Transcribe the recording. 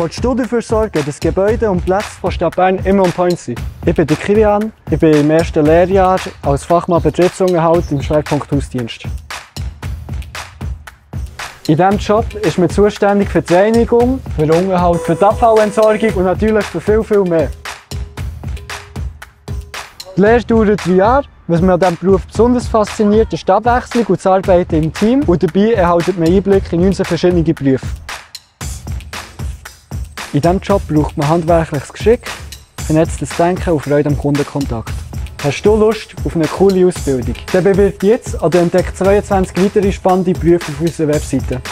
Willst du dafür sorgen, dass Gebäude und Plätze von Stadt Bern immer on point sind? Ich bin der Kilian, ich bin im ersten Lehrjahr als Fachmann Betriebsunterhalt im Schwerpunkt Hausdienst. In diesem Job ist man zuständig für die Reinigung, für den Unterhalt, für die Abfallentsorgung und natürlich für viel, viel mehr. Die Lehre dauert ein Jahr. Was mich an diesem Beruf besonders fasziniert, ist die Abwechslung und das Arbeiten im Team. Und dabei erhaltet man Einblick in 19 verschiedene Berufe. In diesem Job braucht man handwerkliches Geschick, vernetztes Denken und Freude am Kundenkontakt. Hast du Lust auf eine coole Ausbildung? Dann bewirb jetzt oder entdeckt 22 weitere spannende Berufe auf unserer Webseite.